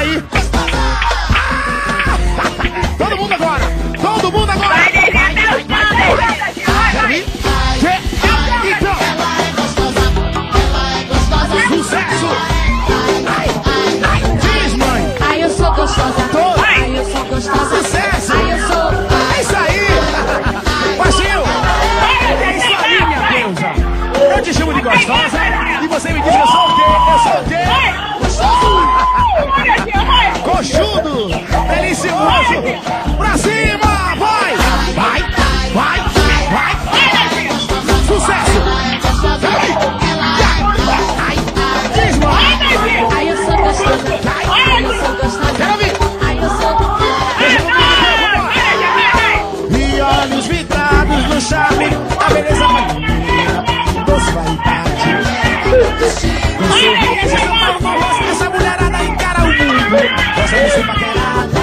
aí. Todo mundo agora. Todo mundo agora. Vai, vai? Então. Sucesso. Diz, mãe. Ai, eu sou gostosa. Ai, eu sou gostosa. Sucesso. Ai, eu sou. É isso aí. Baixinho. É isso aí, minha deusa. Eu te chamo de gostosa e você me diz que? Eu sou o quê? Coxudo. Delicioso. Pra cima. Vai. Vai. Vai. Vai. Sucesso. Diz, mãe. Ai, eu sou gostosa. Ai, eu sou gostosa. Quero ouvir. Ai, eu sou. E olhos vidrados no charme, a beleza Essa mulherada